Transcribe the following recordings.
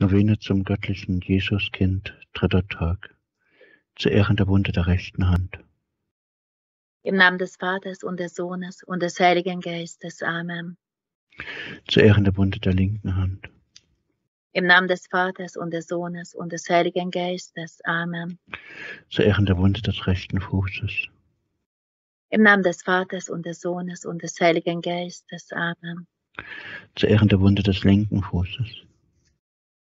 Novene zum göttlichen Jesuskind, dritter Tag. Zu Ehren der Wunde der rechten Hand. Im Namen des Vaters und des Sohnes und des Heiligen Geistes. Amen. Zu Ehren der Wunde der linken Hand. Im Namen des Vaters und des Sohnes und des Heiligen Geistes. Amen. Zu Ehren der Wunde des rechten Fußes. Im Namen des Vaters und des Sohnes und des Heiligen Geistes. Amen. Zu Ehren der Wunde des linken Fußes.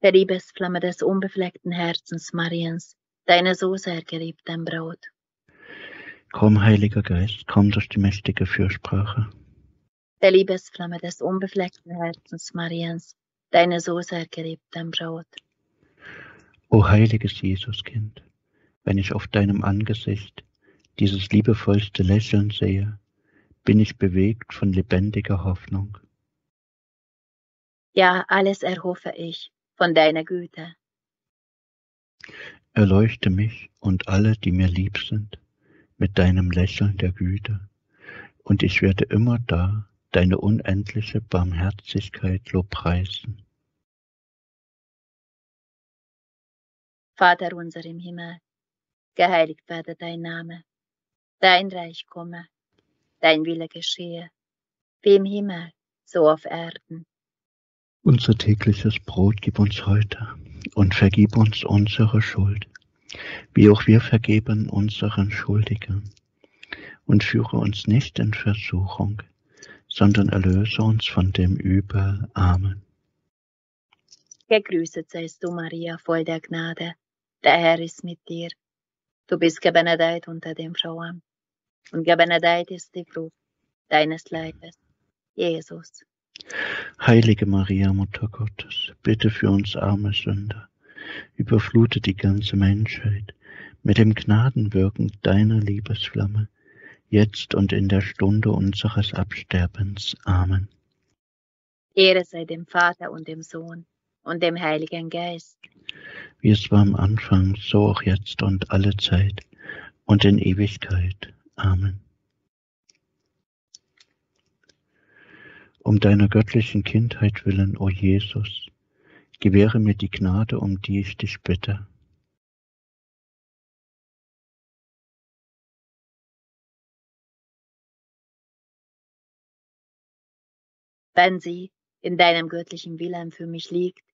Der Liebesflamme des unbefleckten Herzens Mariens, deiner so sehr geliebten Braut. Komm, Heiliger Geist, komm durch die mächtige Fürsprache. Der Liebesflamme des unbefleckten Herzens Mariens, deiner so sehr geliebten Braut. O heiliges Jesuskind, wenn ich auf deinem Angesicht dieses liebevollste Lächeln sehe, bin ich bewegt von lebendiger Hoffnung. Ja, alles erhoffe ich von deiner Güte. Erleuchte mich und alle, die mir lieb sind, mit deinem Lächeln der Güte, und ich werde immer da deine unendliche Barmherzigkeit lobpreisen. Vater unser im Himmel, geheiligt werde dein Name, dein Reich komme, dein Wille geschehe, wie im Himmel, so auf Erden. Unser tägliches Brot gib uns heute und vergib uns unsere Schuld, wie auch wir vergeben unseren Schuldigen. Und führe uns nicht in Versuchung, sondern erlöse uns von dem Übel. Amen. Gegrüßet seist du, Maria, voll der Gnade. Der Herr ist mit dir. Du bist gebenedeit unter den Frauen. Und gebenedeit ist die Frucht deines Leibes, Jesus. Heilige Maria, Mutter Gottes, bitte für uns arme Sünder, überflute die ganze Menschheit mit dem Gnadenwirken deiner Liebesflamme, jetzt und in der Stunde unseres Absterbens. Amen. Ehre sei dem Vater und dem Sohn und dem Heiligen Geist. Wie es war am Anfang, so auch jetzt und alle Zeit und in Ewigkeit. Amen. Um deiner göttlichen Kindheit willen, o Jesus, gewähre mir die Gnade, um die ich dich bitte. Wenn sie in deinem göttlichen Willen für mich liegt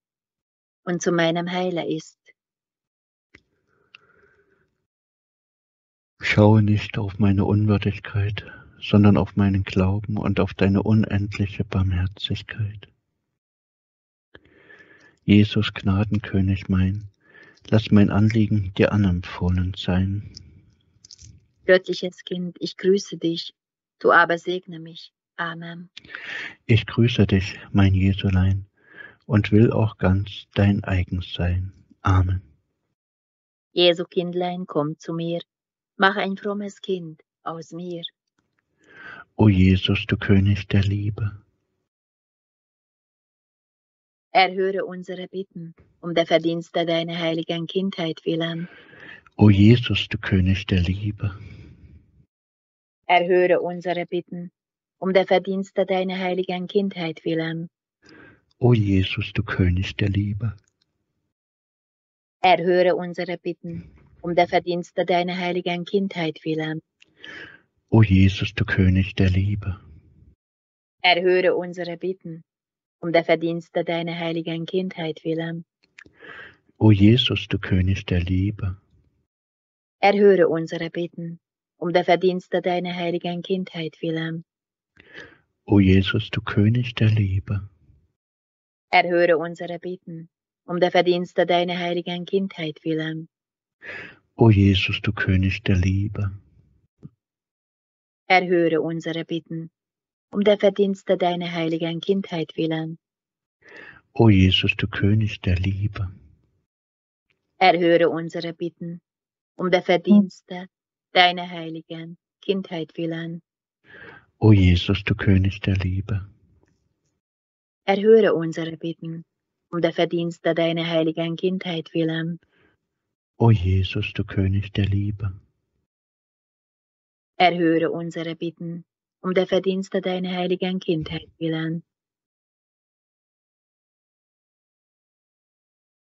und zu meinem Heiler ist. Schaue nicht auf meine Unwürdigkeit, sondern auf meinen Glauben und auf deine unendliche Barmherzigkeit. Jesus Gnadenkönig mein, lass mein Anliegen dir anempfohlen sein. Göttliches Kind, ich grüße dich, du aber segne mich. Amen. Ich grüße dich, mein Jesulein, und will auch ganz dein eigen sein. Amen. Jesu Kindlein, komm zu mir, mach ein frommes Kind aus mir. O Jesus, du König der Liebe. Erhöre unsere Bitten um der Verdienste deiner heiligen Kindheit willen. O Jesus, du König der Liebe. Erhöre unsere Bitten um der Verdienste deiner heiligen Kindheit willen. O Jesus, du König der Liebe. Erhöre unsere Bitten um der Verdienste deiner heiligen Kindheit willen. O Jesus, du König der Liebe. Erhöre unsere Bitten um der Verdienste deiner heiligen Kindheit willen. O Jesus, du König der Liebe. Erhöre unsere Bitten um der Verdienste deiner heiligen Kindheit willen. O Jesus, du König der Liebe. Erhöre unsere Bitten um der Verdienste deiner heiligen Kindheit willen. O Jesus, du König der Liebe. Erhöre unsere Bitten um der Verdienste deiner heiligen Kindheit willen. O Jesus, du König der Liebe. Erhöre unsere Bitten um der Verdienste deiner heiligen Kindheit willen. O Jesus, du König der Liebe. Erhöre unsere Bitten um der Verdienste deiner heiligen Kindheit willen. O Jesus, du König der Liebe. Erhöre unsere Bitten um der Verdienste deiner heiligen Kindheit willen.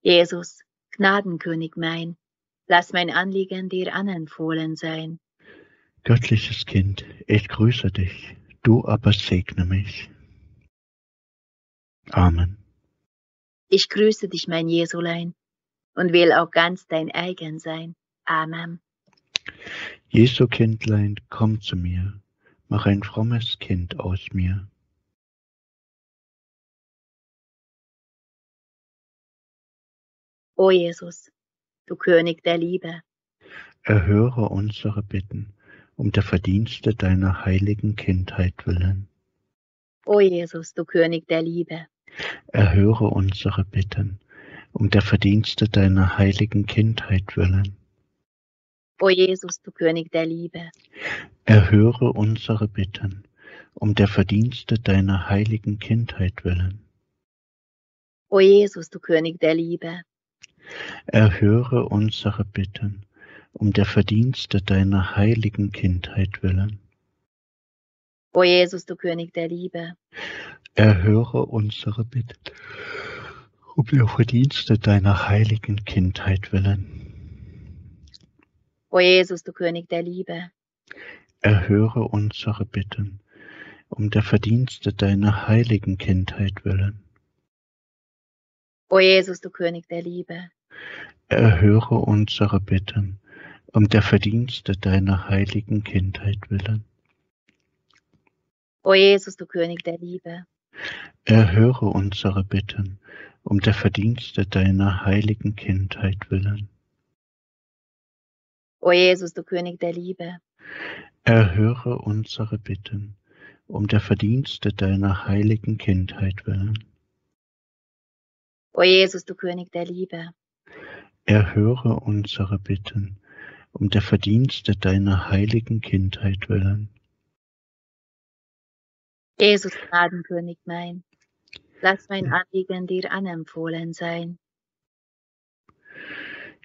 Jesus, Gnadenkönig mein, lass mein Anliegen dir anempfohlen sein. Göttliches Kind, ich grüße dich, du aber segne mich. Amen. Ich grüße dich, mein Jesulein, und will auch ganz dein eigen sein. Amen. Jesu Kindlein, komm zu mir, mach ein frommes Kind aus mir. O Jesus, du König der Liebe, Erhöre unsere Bitten um der Verdienste deiner heiligen Kindheit willen. o Jesus, du König der Liebe, Erhöre unsere Bitten um der Verdienste deiner heiligen Kindheit willen. O Jesus, du König der Liebe, Erhöre unsere Bitten um der Verdienste deiner heiligen Kindheit willen. o Jesus, du König der Liebe, Erhöre unsere Bitten um der Verdienste deiner heiligen Kindheit willen. o Jesus, du König der Liebe, Erhöre unsere Bitten um der Verdienste deiner heiligen Kindheit willen. O Jesus, du König der Liebe, Erhöre unsere Bitten um der Verdienste deiner heiligen Kindheit willen. o Jesus, du König der Liebe, Erhöre unsere Bitten um der Verdienste deiner heiligen Kindheit willen. o Jesus, du König der Liebe, Erhöre unsere Bitten um der Verdienste deiner heiligen Kindheit willen. O Jesus, du König der Liebe, Erhöre unsere Bitten um der Verdienste deiner heiligen Kindheit willen. o Jesus, du König der Liebe, Erhöre unsere Bitten um der Verdienste deiner heiligen Kindheit willen. Jesus, Gnadenkönig mein, lass mein Anliegen dir anempfohlen sein.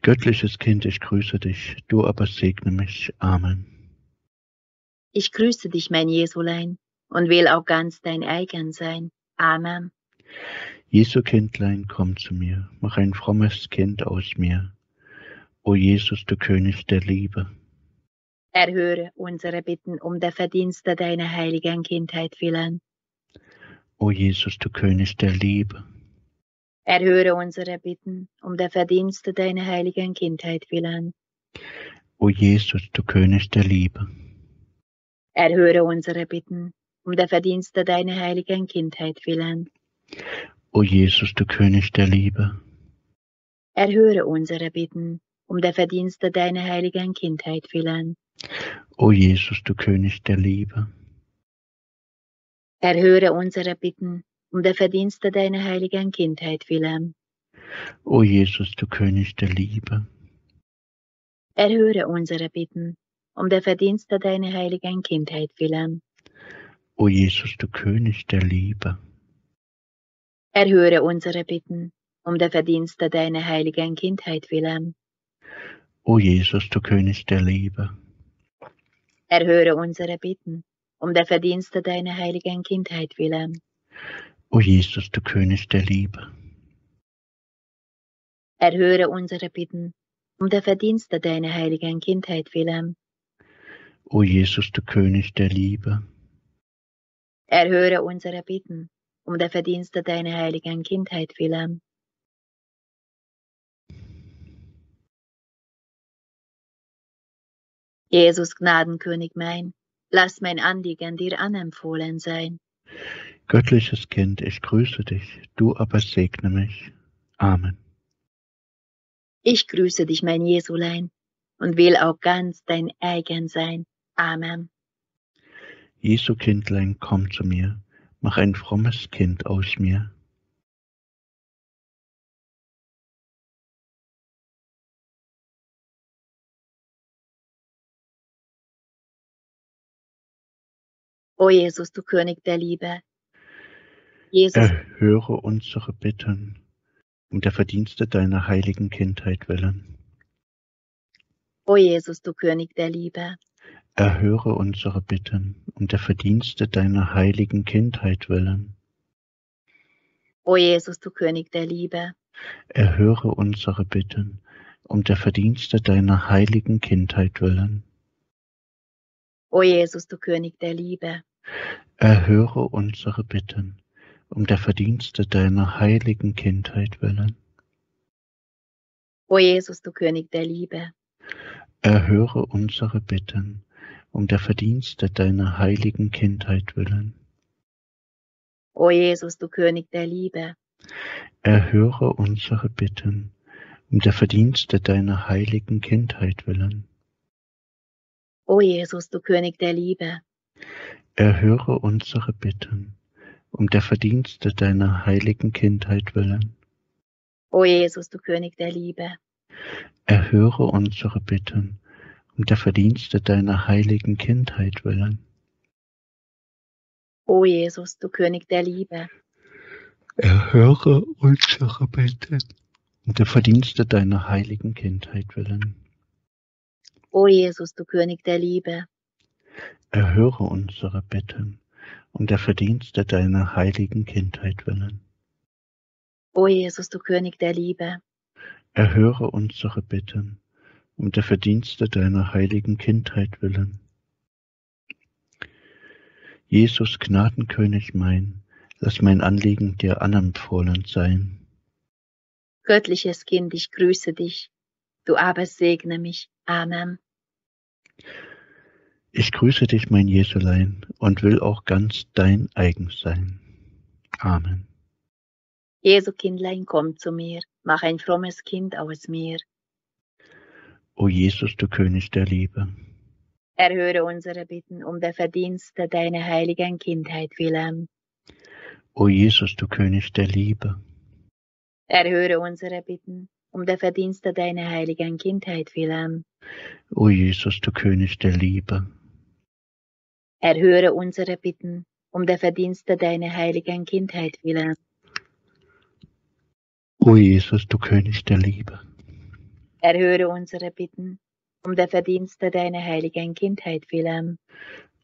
Göttliches Kind, ich grüße dich, du aber segne mich. Amen. Ich grüße dich, mein Jesulein, und will auch ganz dein eigen sein. Amen. Jesu Kindlein, komm zu mir, mach ein frommes Kind aus mir. O Jesus, du König der Liebe, Erhöre unsere Bitten um der Verdienste deiner heiligen Kindheit willen. o Jesus, du König der Liebe, Erhöre unsere Bitten um der Verdienste deiner heiligen Kindheit willen. o Jesus, du König der Liebe, Erhöre unsere Bitten um der Verdienste deiner heiligen Kindheit willen. o Jesus, du König der Liebe, Erhöre unsere Bitten um der Verdienste deiner heiligen Kindheit willen. o Jesus, du König der Liebe, Erhöre unsere Bitten um der Verdienste deiner heiligen Kindheit willen. o Jesus, du König der Liebe, Erhöre unsere Bitten um der Verdienste deiner heiligen Kindheit willen. o Jesus, du König der Liebe, Erhöre unsere Bitten um der Verdienste deiner heiligen Kindheit willen. o Jesus, du König der Liebe, Erhöre unsere Bitten um der Verdienste deiner heiligen Kindheit willen. O Jesus, du König der Liebe, Erhöre unsere Bitten um der Verdienste deiner heiligen Kindheit willen. o Jesus, du König der Liebe, Erhöre unsere Bitten um der Verdienste deiner heiligen Kindheit willen. Jesus, Gnadenkönig mein, lass mein Anliegen dir anempfohlen sein. Göttliches Kind, ich grüße dich, du aber segne mich. Amen. Ich grüße dich, mein Jesulein, und will auch ganz dein eigen sein. Amen. Jesu Kindlein, komm zu mir, mach ein frommes Kind aus mir. O Jesus, du König der Liebe, Jesus, Erhöre unsere Bitten um der Verdienste deiner heiligen Kindheit willen. o Jesus, du König der Liebe. Erhöre unsere Bitten um der Verdienste deiner heiligen Kindheit willen. O Jesus, du König der Liebe. Erhöre unsere Bitten um der Verdienste deiner heiligen Kindheit willen. O Jesus, du König der Liebe. Erhöre unsere Bitten um der Verdienste deiner heiligen Kindheit willen. O Jesus, du König der Liebe. Erhöre unsere Bitten um der Verdienste deiner heiligen Kindheit willen. O Jesus, du König der Liebe. Erhöre unsere Bitten um der Verdienste deiner heiligen Kindheit willen. O Jesus, du König der Liebe. Erhöre unsere Bitten um der Verdienste deiner heiligen Kindheit willen. O Jesus, du König der Liebe. Erhöre unsere Bitten um der Verdienste deiner heiligen Kindheit willen. O Jesus, du König der Liebe. Erhöre unsere Bitten um der Verdienste deiner heiligen Kindheit willen. O Jesus, du König der Liebe. Erhöre unsere Bitten um der Verdienste deiner heiligen Kindheit willen. O Jesus, du König der Liebe. Erhöre unsere Bitten um der Verdienste deiner heiligen Kindheit willen. Jesus, Gnadenkönig mein, lass mein Anliegen dir anempfohlen sein. Göttliches Kind, ich grüße dich. Du aber segne mich. Amen. Ich grüße dich, mein Jesulein, und will auch ganz dein eigen sein. Amen. Jesu Kindlein, komm zu mir. Mach ein frommes Kind aus mir. O Jesus, du König der Liebe, Erhöre unsere Bitten um der Verdienste deiner heiligen Kindheit willen. o Jesus, du König der Liebe, Erhöre unsere Bitten um der Verdienste deiner heiligen Kindheit willen. o Jesus, du König der Liebe, Erhöre unsere Bitten um der Verdienste deiner heiligen Kindheit willen. o Jesus, du König der Liebe, Erhöre unsere Bitten um der Verdienste deiner heiligen Kindheit willen.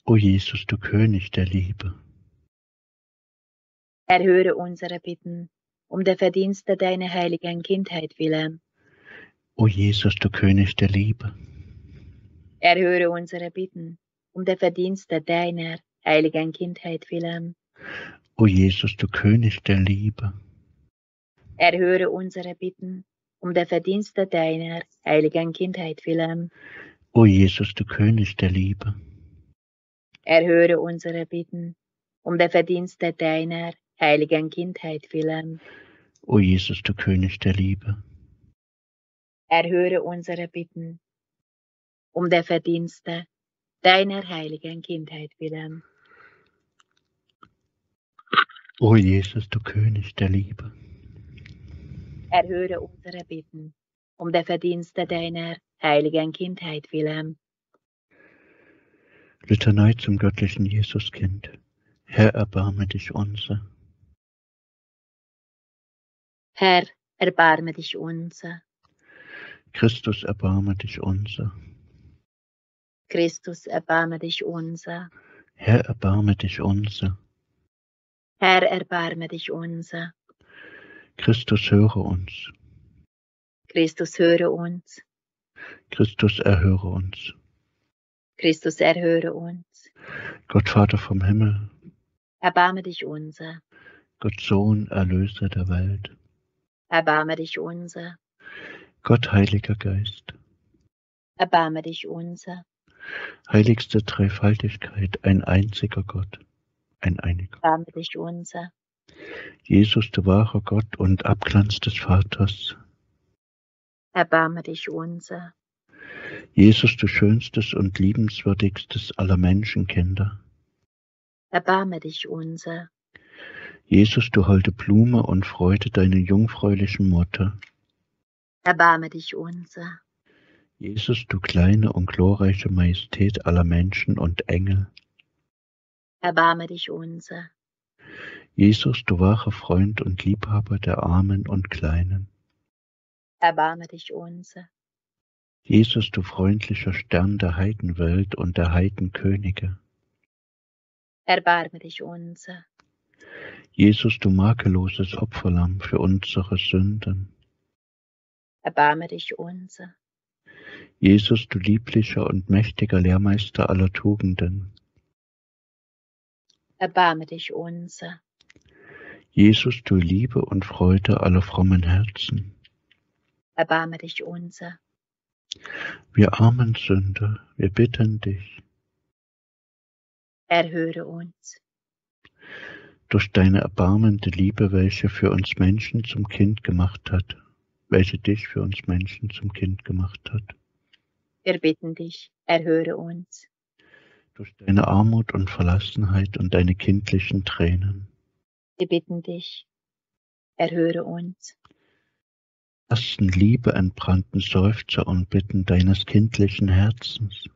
o Jesus, du König der Liebe, Erhöre unsere Bitten um der Verdienste deiner heiligen Kindheit willen. o Jesus, du König der Liebe, Erhöre unsere Bitten um der Verdienste deiner heiligen Kindheit willen. o Jesus, du König der Liebe, Erhöre unsere Bitten um der Verdienste deiner heiligen Kindheit willen. o Jesus, du König der Liebe, Erhöre unsere Bitten um der Verdienste deiner heiligen Kindheit willen. o Jesus, du König der Liebe, Erhöre unsere Bitten um der Verdienste deiner heiligen Kindheit willen. o Jesus, du König der Liebe, Erhöre unsere Bitten um der Verdienste deiner heiligen Kindheit willen. Litanei zum göttlichen Jesuskind. Herr, erbarme dich unser. Herr, erbarme dich unser. Christus, erbarme dich unser. Christus, erbarme dich unser. Herr, erbarme dich unser. Herr, erbarme dich unser. Christus, höre uns. Christus, höre uns. Christus, erhöre uns. Christus, erhöre uns. Gott Vater vom Himmel, Erbarme dich unser. Gott Sohn, Erlöser der Welt, Erbarme dich unser. Gott Heiliger Geist, Erbarme dich unser. Heiligste Dreifaltigkeit, ein einziger Gott, ein einiger. Erbarme dich unser. Jesus, du wahrer Gott und Abglanz des Vaters. Erbarme dich unser. Jesus, du schönstes und liebenswürdigstes aller Menschenkinder. Erbarme dich unser. Jesus, du holde Blume und Freude deiner jungfräulichen Mutter. Erbarme dich unser. Jesus, du kleine und glorreiche Majestät aller Menschen und Engel. Erbarme dich unser. Jesus, du wahrer Freund und Liebhaber der Armen und Kleinen. Erbarme dich unser. Jesus, du freundlicher Stern der Heidenwelt und der Heidenkönige. Erbarme dich unser. Jesus, du makelloses Opferlamm für unsere Sünden. Erbarme dich unser. Jesus, du lieblicher und mächtiger Lehrmeister aller Tugenden. Erbarme dich unser. Jesus, du Liebe und Freude aller frommen Herzen. Erbarme dich unser. Wir armen Sünder, wir bitten dich. Erhöre uns. Durch deine erbarmende Liebe, welche für uns Menschen zum Kind gemacht hat, welche dich für uns Menschen zum Kind gemacht hat. Wir bitten dich, erhöre uns. Durch deine Armut und Verlassenheit und deine kindlichen Tränen. Wir bitten dich, erhöre uns. Ersten Liebe entbrannten Seufzer und Bitten deines kindlichen Herzens.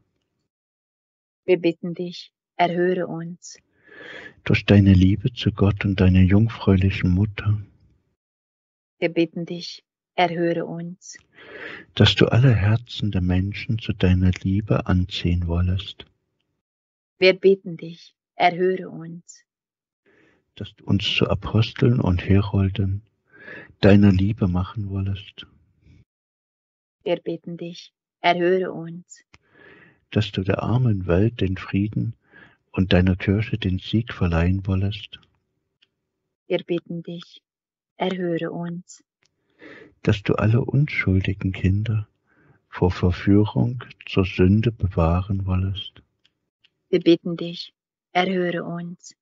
Wir bitten dich, erhöre uns. Durch deine Liebe zu Gott und deiner jungfräulichen Mutter. Wir bitten dich, erhöre uns. Dass du alle Herzen der Menschen zu deiner Liebe anziehen wollest. Wir bitten dich, erhöre uns. Dass du uns zu Aposteln und Herolden deiner Liebe machen wollest. Wir bitten dich, erhöre uns. Dass du der armen Welt den Frieden und deiner Kirche den Sieg verleihen wollest. Wir bitten dich, erhöre uns. Dass du alle unschuldigen Kinder vor Verführung zur Sünde bewahren wollest. Wir bitten dich, erhöre uns.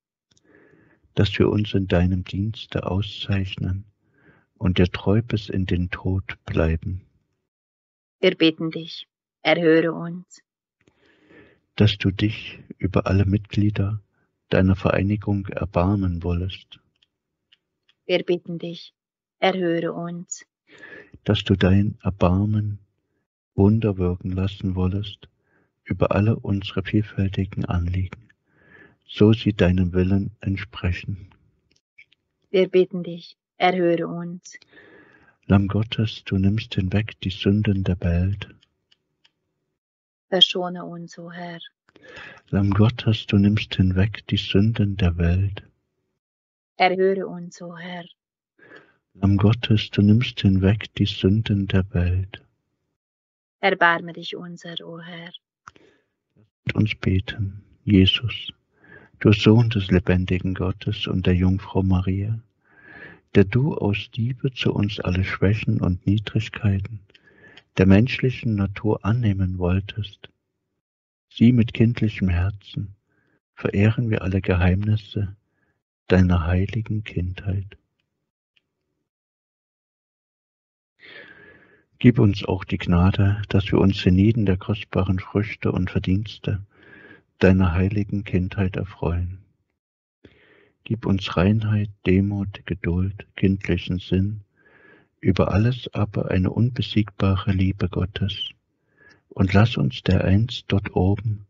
Dass wir uns in deinem Dienste auszeichnen und dir treu bis in den Tod bleiben. Wir bitten dich, erhöre uns. Dass du dich über alle Mitglieder deiner Vereinigung erbarmen wollest. Wir bitten dich, erhöre uns. Dass du dein Erbarmen Wunder wirken lassen wollest über alle unsere vielfältigen Anliegen, so sie deinem Willen entsprechen. Wir bitten dich, erhöre uns. Lamm Gottes, du nimmst hinweg die Sünden der Welt. Verschone uns, o Herr. Lamm Gottes, du nimmst hinweg die Sünden der Welt. Erhöre uns, o Herr. Lamm Gottes, du nimmst hinweg die Sünden der Welt. Erbarme dich unser, o Herr. Lasst uns beten, Jesus, du Sohn des lebendigen Gottes und der Jungfrau Maria, der du aus Liebe zu uns alle Schwächen und Niedrigkeiten der menschlichen Natur annehmen wolltest. Sie mit kindlichem Herzen verehren wir alle Geheimnisse deiner heiligen Kindheit. Gib uns auch die Gnade, dass wir uns in jeden der kostbaren Früchte und Verdienste deiner heiligen Kindheit erfreuen. Gib uns Reinheit, Demut, Geduld, kindlichen Sinn, über alles aber eine unbesiegbare Liebe Gottes. Und lass uns dereinst dort oben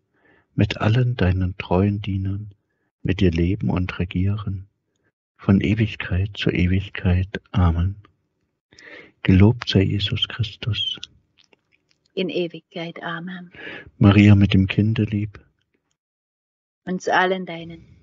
mit allen deinen treuen Dienern mit dir leben und regieren, von Ewigkeit zu Ewigkeit. Amen. Gelobt sei Jesus Christus. In Ewigkeit. Amen. Maria mit dem Kinderlieb. Uns allen deinen